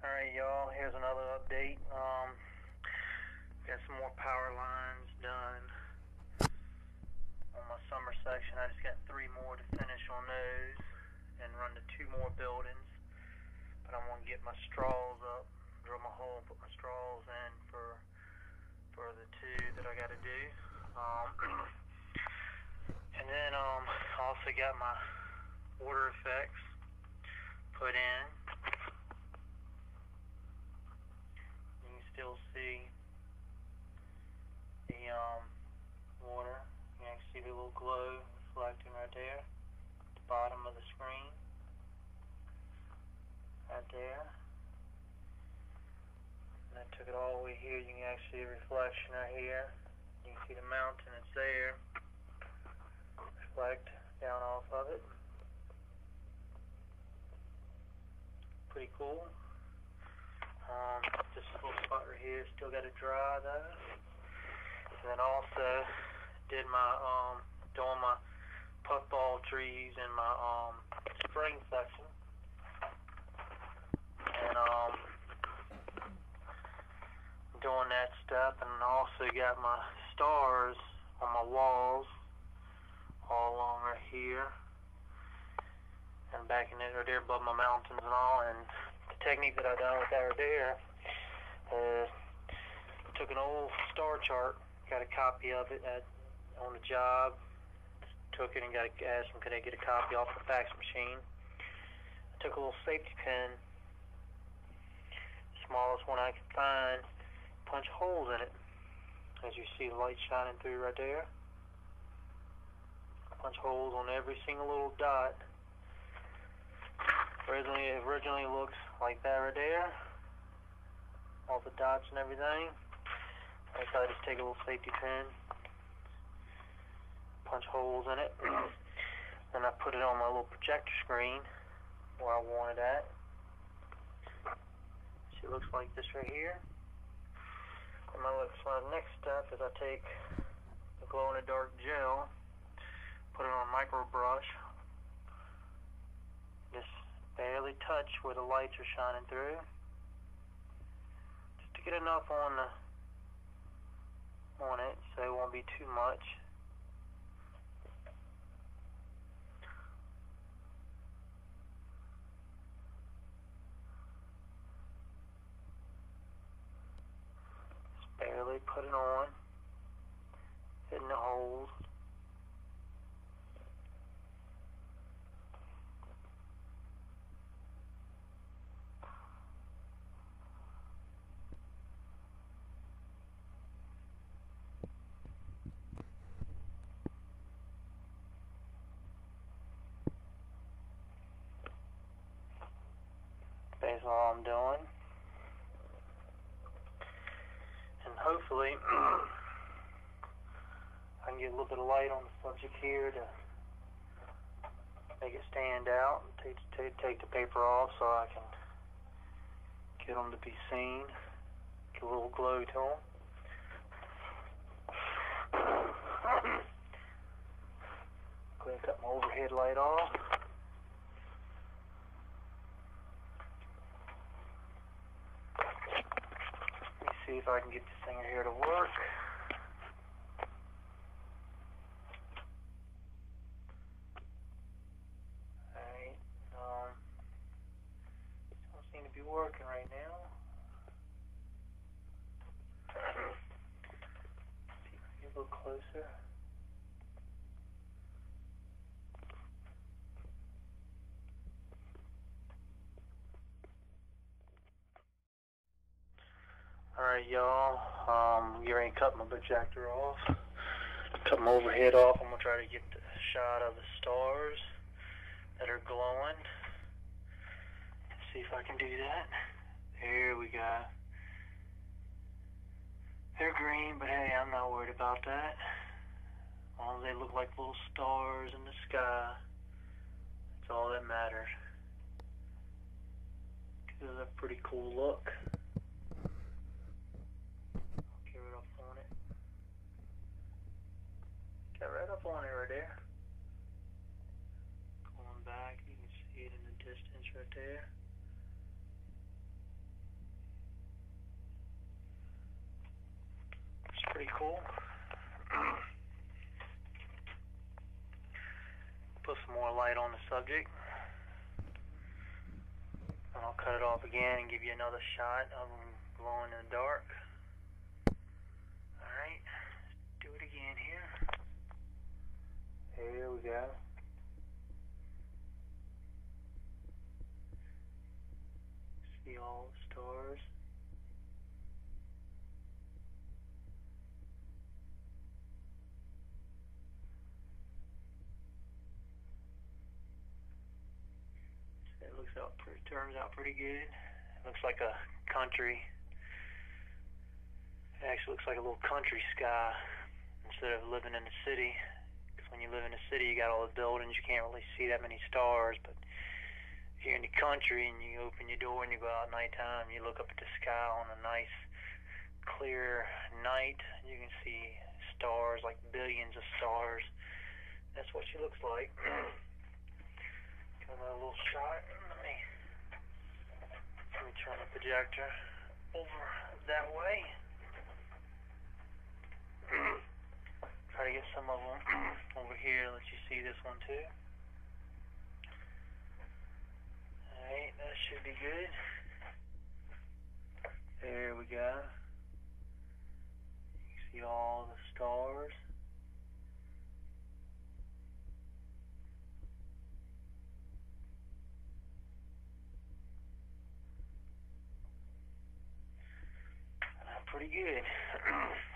Alright, y'all, here's another update. Um, got some more power lines done on my summer section. I just got three more to finish on those and run to two more buildings. But I'm gonna get my straws up, drill my hole, put my straws in for for the two that I gotta do. Um, and then um, I also got my water effects put in. You can still see the um, water. You can see the little glow reflecting right there at the bottom of the screen. Right there. And I took it all the way here. You can actually see the reflection right here. You can see the mountain that's there. Reflect down off of it. Pretty cool. Um, this little spot right here still got to dry though. And then also did my um doing my puffball trees in my um spring section. And um doing that stuff and also got my stars on my walls all along right here and back in there right there above my mountains and all and technique that I done with that right there uh, took an old star chart got a copy of it at on the job took it and got asked them could I get a copy off the fax machine. I took a little safety pin smallest one I could find punch holes in it. As you see the light shining through right there punch holes on every single little dot originally it originally looks like that right there. All the dots and everything. I thought I'd just take a little safety pin punch holes in it. Then I put it on my little projector screen where I want it at. It looks like this right here. And my, my next step is I take the glow in the dark gel put it on a micro brush just barely touch where the lights are shining through. Just to get enough on the on it so it won't be too much. Just barely put it on. Hitting the holes That's all I'm doing. And hopefully, I can get a little bit of light on the subject here to make it stand out. And take, take, take the paper off so I can get them to be seen. Get a little glow to them. Go ahead and cut my overhead light off. Let me see if I can get this thing here to work. Alright, um, don't seem to be working right now. see if I can get a little closer. Alright, y'all. Um, get ready to cut my projector off. Cut my overhead off. I'm gonna try to get the shot of the stars that are glowing. See if I can do that. There we go. They're green, but hey, I'm not worried about that. As long as they look like little stars in the sky, that's all that matters. Gives a pretty cool look. up on it right there. Going back, you can see it in the distance right there. It's pretty cool. Put some more light on the subject. And I'll cut it off again and give you another shot of them glowing in the dark. We go. See all the stars. It looks out pretty, turns out pretty good. Looks like a country. It actually looks like a little country sky instead of living in the city. When you live in the city, you got all the buildings, you can't really see that many stars. But if you're in the country and you open your door and you go out at nighttime, you look up at the sky on a nice, clear night, you can see stars, like billions of stars. That's what she looks like. Got a little shot. Let me let me turn the projector over that way. Try to get some of them over here. Let you see this one too. Alright, that should be good. There we go. You see all the stars. Pretty good.